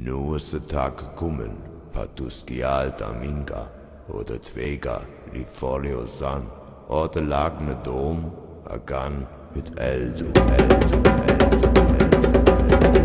Nu is de tag gekommen, patuskial minga, oder Twega, li folio san, oder lagne dom, agan mit eldu, eldu, eldu, und.